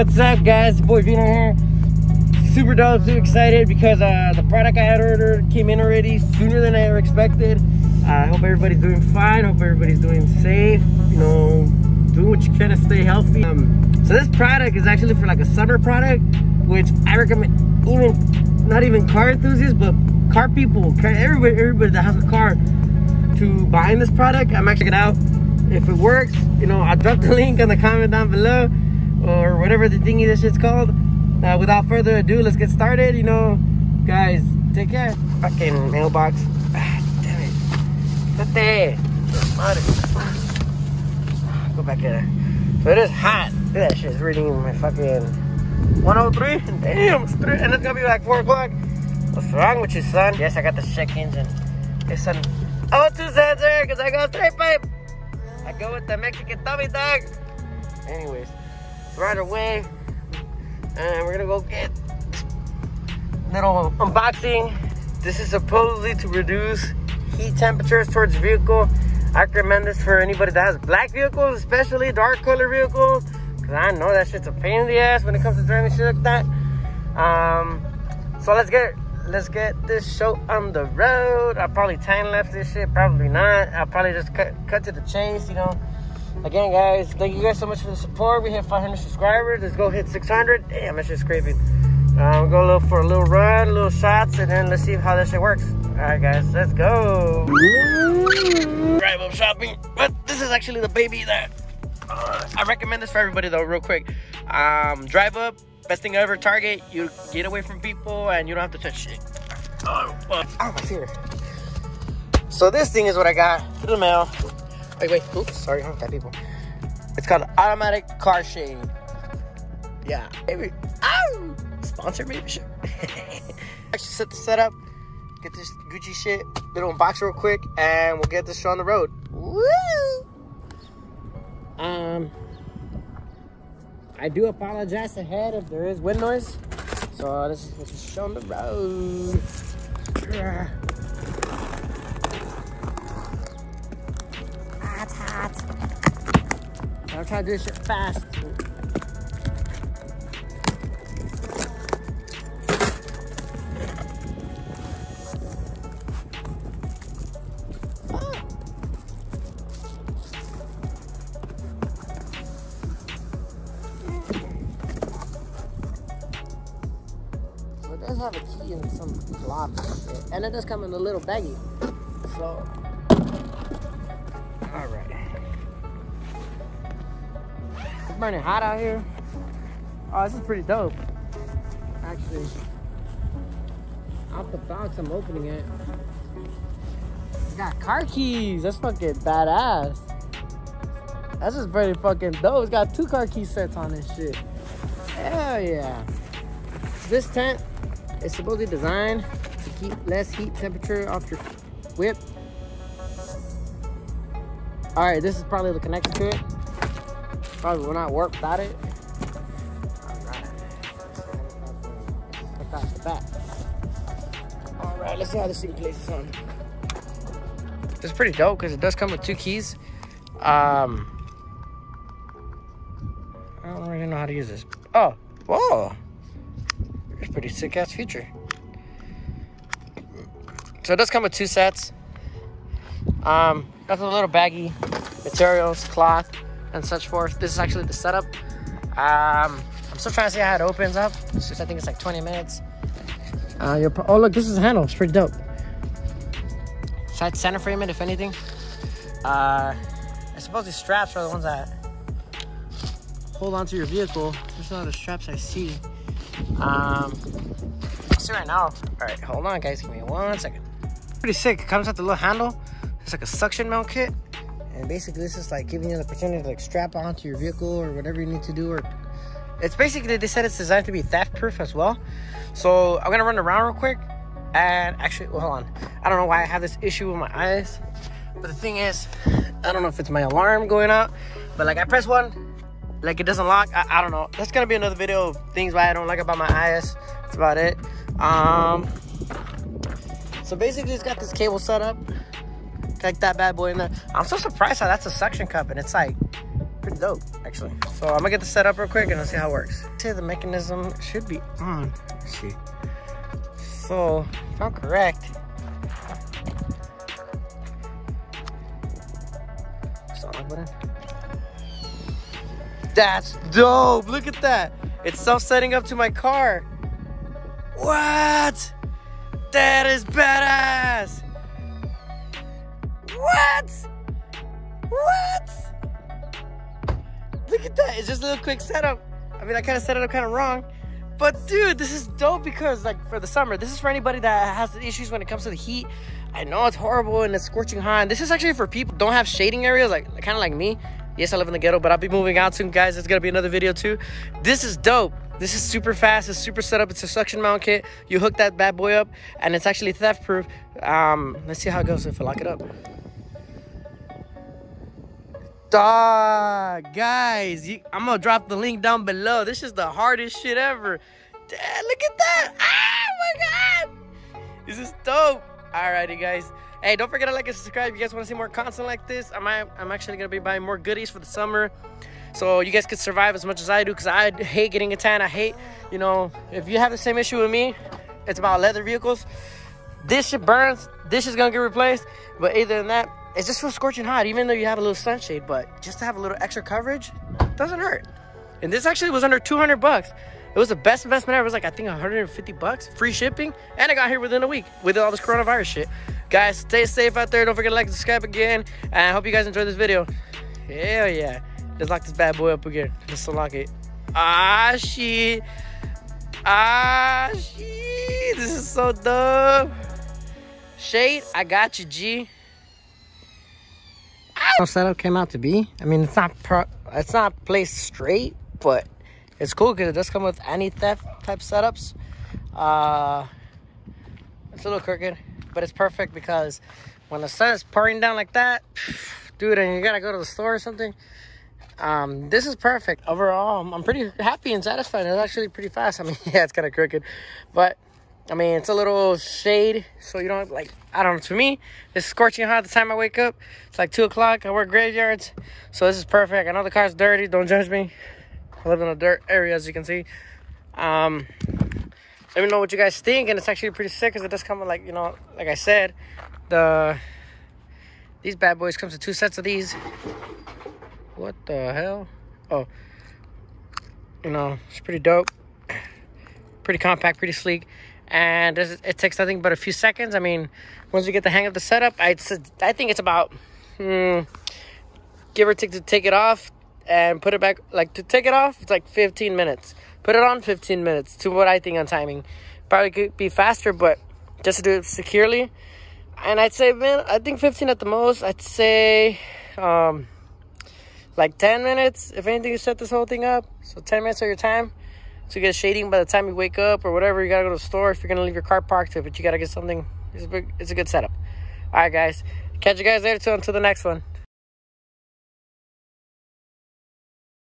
What's up, guys? Boy Vino here. Super dope, super excited because uh, the product I had ordered came in already sooner than I ever expected. I uh, hope everybody's doing fine. Hope everybody's doing safe. You know, doing what you can to stay healthy. Um, so this product is actually for like a summer product, which I recommend even not even car enthusiasts, but car people, car, everybody, everybody that has a car to buying this product. I'm actually it out. If it works, you know, I'll drop the link in the comment down below or whatever the thingy this shit's called. Uh, without further ado, let's get started. You know, guys, take care. Fucking mailbox. Ah, damn it. There. Go back in there. So it is hot. Look at that shit. It's reading in my fucking 103. Damn, it's three, and it's gonna be like 4 o'clock. What's wrong with you, son? Yes, I got the check engine. It's an O2 sensor because I go straight pipe. I go with the Mexican tummy dog. Anyways, right away. And we're gonna go get little unboxing. This is supposedly to reduce heat temperatures towards the vehicle. I recommend this for anybody that has black vehicles, especially dark color vehicles. Cause I know that shit's a pain in the ass when it comes to driving shit like that. Um, so let's get let's get this show on the road. I'll probably time lapse this shit, probably not. I'll probably just cut cut to the chase, you know. Again, guys, thank you guys so much for the support. We hit 500 subscribers. Let's go hit 600. Damn, it's just crazy. Um, go a little for a little run, a little shots, and then let's see how this shit works. All right, guys, let's go. Drive up shopping, but this is actually the baby that uh, I recommend this for everybody though, real quick. Um, drive up, best thing ever. Target, you get away from people, and you don't have to touch shit. Oh, oh my fear. So this thing is what I got through the mail. Wait, wait. Oops, sorry, huh, that people. It's called automatic car shade. Yeah, maybe. Ow! Sponsor. Sure. Actually, set the setup. Get this Gucci shit. Little unbox real quick, and we'll get this show on the road. Woo! Um, I do apologize ahead if there is wind noise. So this is show on the road. I'll try to do this shit fast. does have a key and some lock and it does come in a little baggie. So, all right burning hot out here. Oh, this is pretty dope. Actually, out the box, I'm opening it. It's got car keys. That's fucking badass. That's just pretty fucking dope. It's got two car key sets on this shit. Hell yeah. This tent is supposedly designed to keep less heat temperature off your whip. All right, this is probably the connection to it. Probably will not work without it. Back. Alright, let's see how this thing places on. It's pretty dope because it does come with two keys. Um, I don't really know how to use this. Oh, whoa. It's pretty sick ass feature. So it does come with two sets. Um, got the little baggy materials, cloth and such forth. This is actually the setup. Um, I'm still trying to see how it opens up. It's just, I think it's like 20 minutes. Uh, oh, look, this is a handle. It's pretty dope. I center frame it, if anything? Uh, I suppose these straps are the ones that hold onto your vehicle. There's no other straps I see. Um, I'll see right now. All right, hold on, guys. Give me one second. Pretty sick. It comes with the little handle. It's like a suction mount kit. And basically this is like giving you the opportunity to like strap onto your vehicle or whatever you need to do or it's basically they said it's designed to be theft proof as well. So I'm gonna run around real quick and actually well hold on. I don't know why I have this issue with my IS. But the thing is, I don't know if it's my alarm going out, but like I press one, like it doesn't lock. I, I don't know. That's gonna be another video of things why I don't like about my IS. That's about it. Um so basically it's got this cable set up like that bad boy in there. I'm so surprised how that's a suction cup and it's like pretty dope. Actually. So I'm gonna get this set up real quick and I'll see how it works. See the mechanism should be on. Let's see. So if I'm correct, That's dope. Look at that. It's self-setting up to my car. What? That is badass. What? What? Look at that. It's just a little quick setup. I mean, I kind of set it up kind of wrong. But dude, this is dope because like for the summer, this is for anybody that has issues when it comes to the heat. I know it's horrible and it's scorching hot. And this is actually for people don't have shading areas, like kind of like me. Yes, I live in the ghetto, but I'll be moving out soon, guys. It's gonna be another video too. This is dope. This is super fast. It's super set up. It's a suction mount kit. You hook that bad boy up, and it's actually theft proof. Um, let's see how it goes if I lock it up. Dog, guys, you, I'm gonna drop the link down below. This is the hardest shit ever. Dad, look at that. Oh my god. This is dope. Alrighty, guys. Hey, don't forget to like and subscribe if you guys want to see more content like this. I'm, I'm actually going to be buying more goodies for the summer. So you guys can survive as much as I do because I hate getting a tan. I hate, you know, if you have the same issue with me, it's about leather vehicles. This shit burns. This is going to get replaced. But either than that, it's just for scorching hot, even though you have a little sunshade. But just to have a little extra coverage doesn't hurt. And this actually was under 200 bucks. It was the best investment ever. It was like, I think 150 bucks, free shipping. And I got here within a week with all this coronavirus shit. Guys, stay safe out there. Don't forget to like and subscribe again. And I hope you guys enjoyed this video. Hell yeah. Let's lock this bad boy up again. Let's unlock it. Ah, shit. Ah, shit. This is so dumb. Shade, I got you, G. Setup came out to be. I mean, it's not it's not placed straight, but it's cool because it does come with anti-theft type setups. Uh, it's a little crooked, but it's perfect because when the sun is pouring down like that, dude, and you gotta go to the store or something, um, this is perfect. Overall, I'm pretty happy and satisfied. It's actually pretty fast. I mean, yeah, it's kind of crooked, but I mean, it's a little shade, so you don't like, I don't know, to me, it's scorching hot the time I wake up. It's like 2 o'clock. I work graveyards, so this is perfect. I know the car's dirty. Don't judge me. I live in a dirt area, as you can see. Um, let me know what you guys think, and it's actually pretty sick because it does come with like you know, like I said, the these bad boys comes with two sets of these. What the hell? Oh, you know, it's pretty dope, pretty compact, pretty sleek, and it takes nothing but a few seconds. I mean, once you get the hang of the setup, I I think it's about. Hmm, give or take to take it off and put it back like to take it off it's like 15 minutes put it on 15 minutes to what i think on timing probably could be faster but just to do it securely and i'd say man i think 15 at the most i'd say um like 10 minutes if anything you set this whole thing up so 10 minutes of your time to get shading by the time you wake up or whatever you gotta go to the store if you're gonna leave your car parked. But you gotta get something it's a, big, it's a good setup. All right guys. Catch you guys later. Until the next one